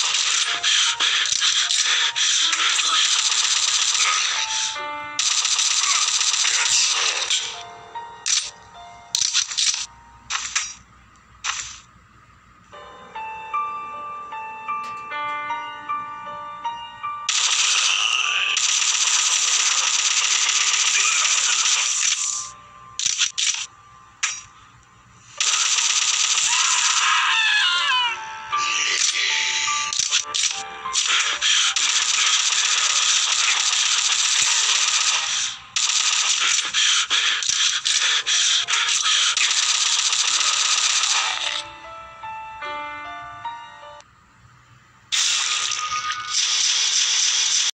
Get shot! you